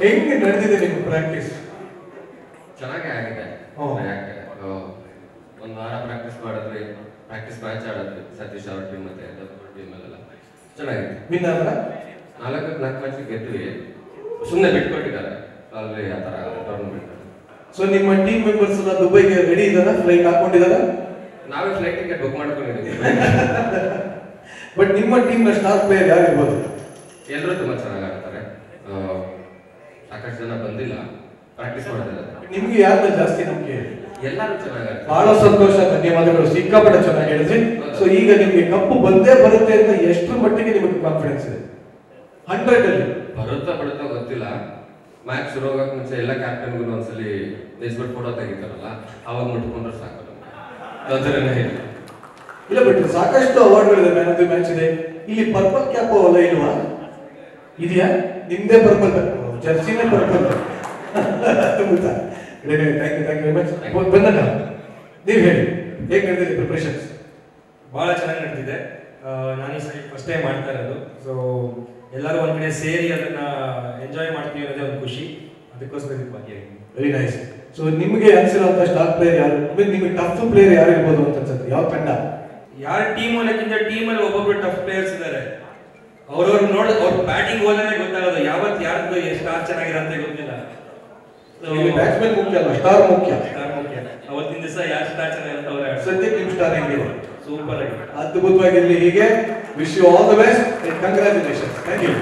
ಹೆಂಗೆ ನಡೆದಿದೆ ನಿಮ್ಮ ಪ್ರಾಕ್ಟೀಸ್ ಚೆನ್ನಾಗೇ ಆಗಿದೆ. ಒಂದು ವಾರ ಪ್ರಾಕ್ಟೀಸ್ ಮಾಡಿದ್ವಿ. ಪ್ರಾಕ್ಟೀಸ್ ಮ್ಯಾಚ್ ಆಡಿದ್ವಿ. ಸತೀಶ್ ಅವರ ಟೀಮ್ ಮತ್ತೆ ಟೀಮ್ ಅಲ್ಲೆಲ್ಲ. ಚೆನ್ನಾಗಿದೆ ವಿನ್ ಆದ್ರ ನಾಲ್ಕು ನಾಲ್ಕು ಮ್ಯಾಚ್ ಗೆದ್ವಿ. ಸುಮ್ಮನೆ ಬಿಟ್ಕೊಟ್ಟಿದ್ದಾರೆ. ಅಲ್ಲಿ ಆ ಥರ ಟೂರ್ನಮೆಂಟ್ ಸೊ ನಿಮ್ಮ ಟೀಮ್ ಮೆಂಬರ್ಸ್ ಎಲ್ಲ ದುಬೈಗೆ ರೆಡಿ ಇದಾರ ಫ್ಲೈಟ್ ಹಾಕೊಂಡಿದಾರ ನಾವೇ ಫ್ಲೈಟ್ ಟಿಕೆಟ್ ಬುಕ್ ಮಾಡ್ಕೊಂಡಿದ್ದೀವಿ. ಬಟ್ ನಿಮ್ಮ ಟೀಮ್ನ ಸ್ಟಾರ್ ಪ್ಲೇಯರ್ ಯಾರಿರ್ಬೋದು? ಎಲ್ಲರೂ ತುಂಬಾ ಚೆನ್ನಾಗಿ ಸಾಕಷ್ಟು ಜನ ಬಂದಿಲ್ಲ. ಪ್ರಾಕ್ಟೀಸ್ ಮಾಡೋದಿಲ್ಲ ನಿಮ್ಗೆ ಯಾರ ಜಾಸ್ತಿ ನಂಬಿಕೆ? ಎಲ್ಲರೂ ಚೆನ್ನಾಗಿ ಬಹಳ ಸಂತೋಷ ಧನ್ಯವಾದಗಳು. ಸಿಕ್ಕಾಪಟ್ಟೆ ಚೆನ್ನಾಗಿ ಹೇಳಿದ್ರಿ. ಸೊ ಈಗ ನಿಮ್ಗೆ ಕಪ್ಪು ಬಂದೇ ಬರುತ್ತೆ ಅಂತ ಎಷ್ಟು ಮಟ್ಟಿಗೆ ನಿಮಗೆ ಕಾನ್ಫಿಡೆನ್ಸ್ ಇದೆ? ಹಂಡ್ರೆಡ್ ಅಲ್ಲಿ. ಬರುತ್ತಾ ಬರುತ್ತಾ ಗೊತ್ತಿಲ್ಲ. ಮ್ಯಾಚ್ ಶುರು ಆಗಕ್ಕೆ ಮುಂಚೆ ಎಲ್ಲ ಕ್ಯಾಪ್ಟನ್ಗೂ ಒಂದ್ಸಲಿ ದೇಶಬಿಟ್ಟು ಫೋಟೋ ತೆಗಿತಾರಲ್ಲ ಅವಾಗ ಮುಟ್ಕೊಂಡ್ರೆ ಸಾಕು. ತೊಂದರೆನೇ ಇಲ್ಲ ಇಲ್ಲ ಬಟ್ ಸಾಕಷ್ಟು ಅವಾರ್ಡ್ಗಳಿದೆ ಮ್ಯಾನ್ ಆಫ್ ದಿ ಮ್ಯಾಚ್ ಇದೆ? ಇಲ್ಲಿ ಪರ್ಪಲ್ ಕ್ಯಾಪ್ ಅಲ್ಲ ಇಲ್ವಾ? ಇದೆಯಾ? ನಿಮ್ದೇ ಪರ್ಪಲ್ ಜರ್ಸಿನೇ ಪರ್ಪಲ್ ಗೊತ್ತಾ thank you thank you very much ಬಂದಣ್ಣ ನೀವು ಹೇಳಿ ಹೇಗೆ ನಡೆದಿದೆ ಪ್ರಿಪ್ರೇಷನ್ಸ್ ಭಾಳ ಚೆನ್ನಾಗಿ ನಡೆದಿದೆ. ನಾನು ಈ ಸರಿ ಫಸ್ಟ್ ಟೈಮ್ ಮಾಡ್ತಾ ಇರೋದು. ಸೊ ಎಲ್ಲರೂ ಒಂದ್ಕಡೆ ಸೇರಿ ಅದನ್ನ ಎಂಜಾಯ್ ಮಾಡ್ತೀವಿ ಅನ್ನೋದೇ ಒಂದು ಖುಷಿ. ಅದಕ್ಕೋಸ್ಕರ ಇದಕ್ಕೆ ಭಾಗಿಯಾಗಿ ವೆರಿ ನೈಸ್ ಸೊ ನಿಮಗೆ ಅನ್ಸಿರುವಂತ ಸ್ಟಾರ್ ಪ್ಲೇಯರ್ ಯಾರು? ನಿಮಗೆ ಟಫ್ ಪ್ಲೇಯರ್ ಯಾರು ಇರ್ಬೋದು ಅಂತ ಅನ್ಸುತ್ತೆ? ಯಾವ ತಂಡ? ಯಾರ ಟೀಮ್ ಅನ್ನೋಕ್ಕಿಂತ ಟೀಮಲ್ಲಿ ಒಬ್ಬೊಬ್ಬರು ಟಫ್ ಪ್ಲೇಯರ್ಸ್ ಇದ್ದಾರೆ ಅವ್ರವ್ರು ನೋಡ ಅವ್ರ ಬ್ಯಾಟಿಂಗ್ ಹೋದ್ರೆ ಗೊತ್ತಾಗೋದು ಯಾವತ್ತು ಯಾರ್ದು ಎಷ್ಟು ಸ್ಟಾರ್ ಅಂತ ಗೊತ್ತಿಲ್ಲ. ಬ್ಯಾಟ್ಸ್ಮನ್ ಮುಖ್ಯ ಅಲ್ಲ ಸ್ಟಾರ್ ಮುಖ್ಯ. ಸ್ಟಾರ್ ಮುಖ್ಯ. ಅವತ್ತಿನ ದಿವಸ ಯಾರು ಸ್ಟಾರ್ ಚೆನ್ನಾಗಿದೆ ಅಂತ ಅವರೇ ಸದ್ಯಕ್ಕೆ ನಿಮ್ ಸ್ಟಾರ್ ಹೆಂಗಿದೆ ಸೂಪರ್ ಆಗಿ ಅದ್ಭುತವಾಗಿರ್ಲಿ ಹೀಗೆ. Wish you all the best congratulation thank you